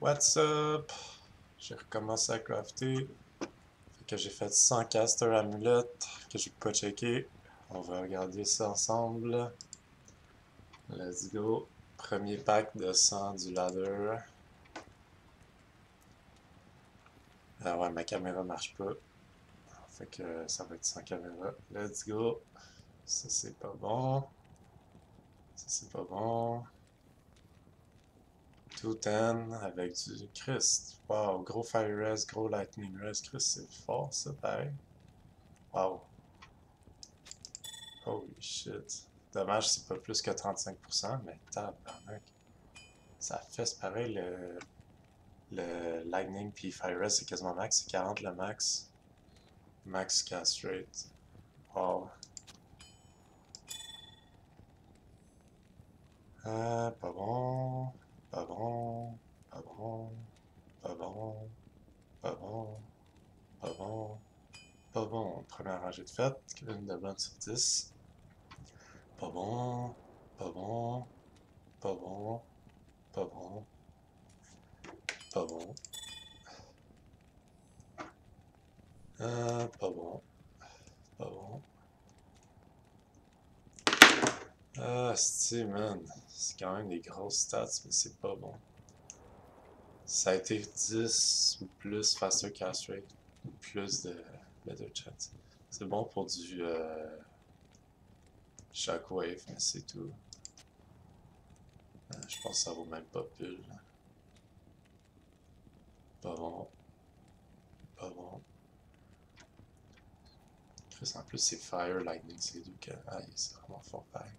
What's up? J'ai recommencé à crafter. Fait que j'ai fait 100 caster amulettes que j'ai pas checké. On va regarder ça ensemble. Let's go. Premier pack de 100 du ladder. Ah ouais, ma caméra marche pas. Fait que ça va être sans caméra. Let's go. Ça c'est pas bon. Ça c'est pas bon. 210 avec du Christ. Wow, gros Fire Res, gros Lightning Res. Christ, c'est fort ça, pareil. Wow. Holy shit. Dommage, c'est pas plus que 35%, mais tabarnak. Ça fait pareil le, le Lightning puis Fire Res, c'est quasiment max. C'est 40 le max. Max Castrate. Wow. Ah, pas bon. Pas bon. Pas bon. Pas bon. Pas bon. Pas bon. Pas bon. Première rangée de fête. Une de bonne sur 10. Pas bon. Pas bon. Pas bon. Pas bon. Pas bon. Ah, pas bon. Pas bon. Ah, c'est man. C'est quand même des grosses stats, mais c'est pas bon. Ça a été 10 ou plus faster cast rate, plus de C'est bon pour du euh, shockwave, mais c'est tout. Euh, je pense que ça vaut même pas pile. Pas bon. Pas bon. En plus, c'est Fire, Lightning, c'est que. Ah, c'est vraiment fort pareil.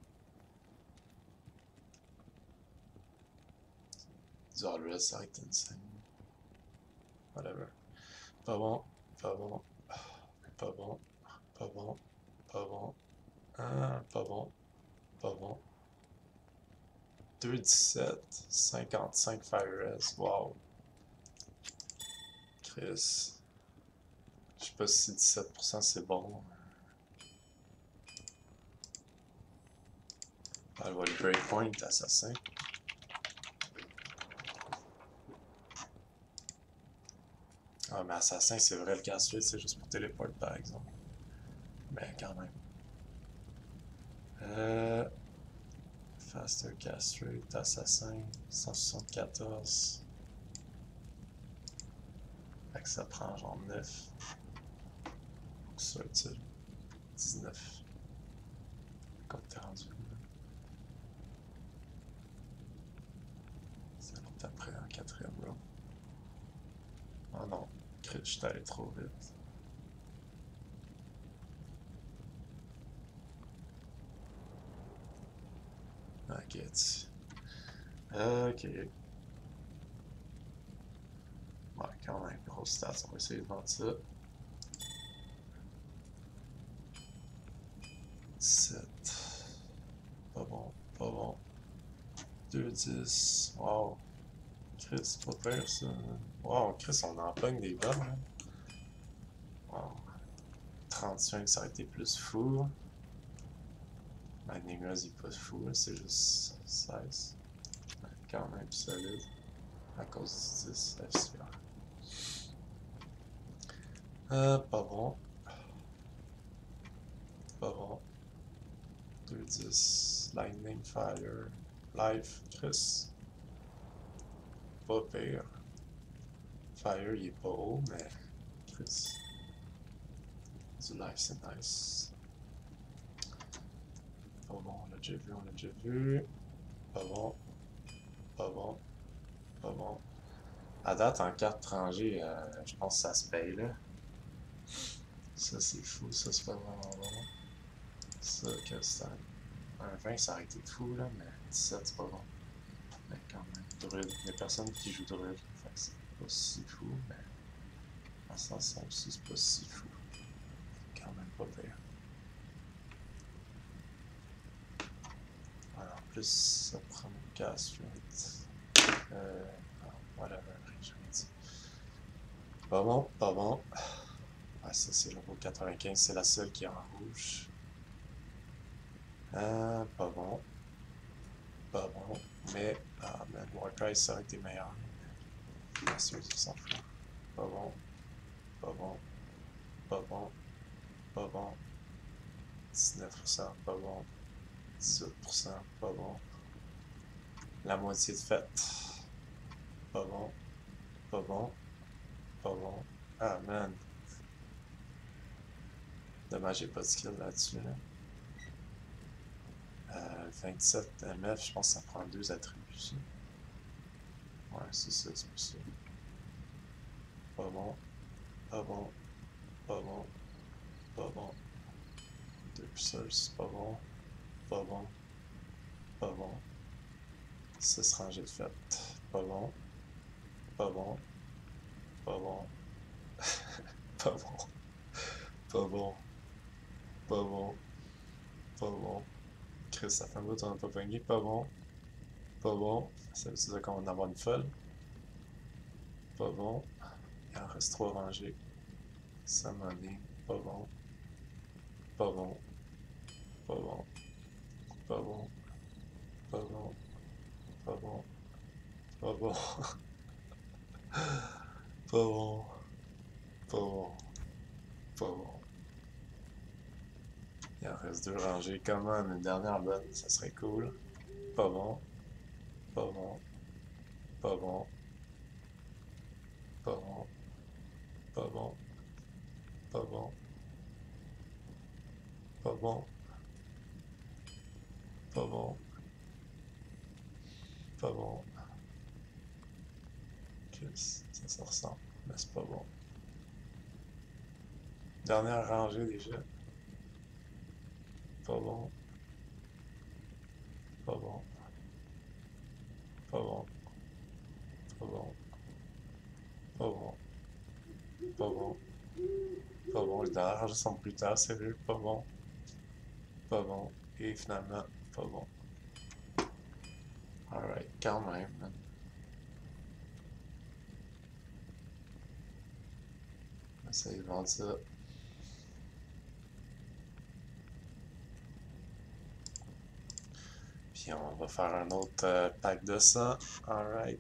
Du All. Whatever. Pas bon, pas bon, pas bon, pas bon, pas bon. Ah, pas bon, pas bon. 2,17, 55 Fire Res, wow. Chris. Je sais pas si 17% c'est bon. Ah, le breakpoint, assassin. Ah, mais assassin, c'est vrai, le casse c'est juste pour téléport par exemple. Mais quand même. Euh, faster cast rate, assassin, 174. Fait que ça prend genre 9. Donc ça utile. 19. Comme t'es rendu. après un quatrième round. Oh non, je suis trop vite. Ok, Ok. Ouais, quand même, grosse stats, on va essayer de vendre ça. 17. Pas bon, pas bon. 2, 10. Wow. Chris, pas pire ça. Wow, Chris, on en des. Hein. Wow. 35, ça aurait été plus fou. Lightning Rose, il est pas fou, c'est juste 16. Quand même solide. À cause du 10 FCR. Euh, pas bon. Pas bon. 2-10. Lightning Fire. Life, Chris pas pire. Fire, il est pas haut, mais. Du life, c'est nice. Pas bon, on l'a déjà vu, on l'a déjà vu. Pas bon. Pas bon. Pas bon. À date, en carte rangée, euh, je pense que ça se paye, là. Ça, c'est fou. Ça, c'est pas vraiment bon. Ça, que ça... Un 20, ça aurait été fou, là, mais 17, c'est pas bon. Mais y a personne qui joue Druid. Fait c'est pas si fou, mais en sens aussi, c'est pas si fou. Quand même pas pire. Alors, en plus, ça prend mon casse Euh. J'ai rien dit. Pas bon, pas bon. Ah, ça, c'est le 95, c'est la seule qui est en rouge. Euh, pas bon. Pas bon. Mais, Warcry, ça aurait été meilleur. Bien sûr, ça s'en fout. Pas bon. Pas bon. Pas bon. Pas bon. 19%, pas bon. 18%, pas bon. La moitié de fête. Pas bon. Pas bon. Pas bon. Ah man. Dommage, j'ai pas de skill là-dessus. Là. Euh, 27 MF, je pense que ça prend deux attributs. Ça. Ouais, c'est ça, c'est ça. Pas bon. Pas bon. Pas bon. Pas bon. Deux pixels, c'est pas bon. Pas bon. Pas bon. 6 rangées de fête. Pas bon. Pas bon. Pas bon. pas bon. Pas bon. Pas bon. Pas bon. Chris, ça fait un bout on n'a pas pogné. Pas bon. Pas bon. Ça veut dire qu'on va en avoir une folle. Pas bon. Il en reste trois rangées. Ça m'en est. Pas bon. Pas bon. Pas bon. Pas bon. Pas bon. Pas bon. Pas bon. Pas bon. Pas bon. Pas bon. Il en reste deux rangées. Comment une dernière bonne, ça serait cool. Pas bon. Pas bon. Pas bon. Pas bon. Pas bon. Pas bon. Pas bon. Pas bon. Pas bon. Chris, ça se ressemble, mais c'est pas bon. Dernière rangée déjà. Pas bon. Pas bon. Pas bon. Pas bon. Pas bon. Pas bon. Pas bon. Les dernières sont plus tard, sérieux. Pas bon. Pas bon. Et finalement, pas bon. Alright, quand même, man. Essaye de vendre ça. Puis on va faire un autre euh, pack de ça. Alright.